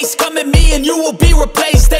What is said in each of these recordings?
face Come at me and you will be replaced.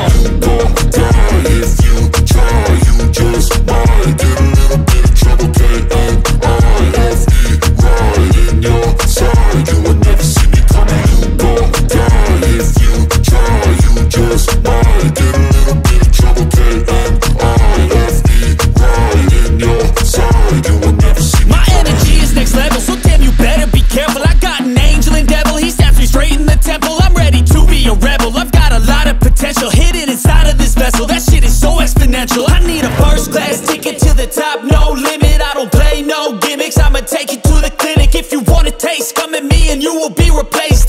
will be replaced.